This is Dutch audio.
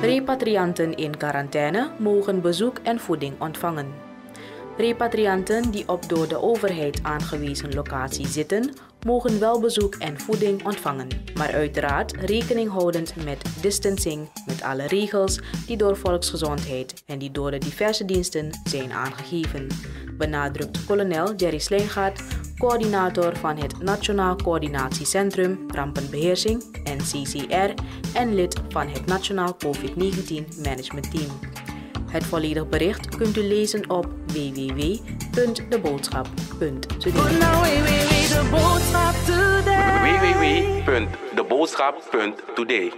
Repatrianten in quarantaine mogen bezoek en voeding ontvangen. Repatrianten die op door de overheid aangewezen locatie zitten, mogen wel bezoek en voeding ontvangen, maar uiteraard rekening houdend met distancing met alle regels die door volksgezondheid en die door de diverse diensten zijn aangegeven, benadrukt kolonel Jerry Slijngaard, coördinator van het Nationaal Coördinatiecentrum Rampenbeheersing NCCR en lid van het Nationaal COVID-19 Management Team. Het volledige bericht kunt u lezen op www.deboodschap.today. Today. www.deboodschap.today.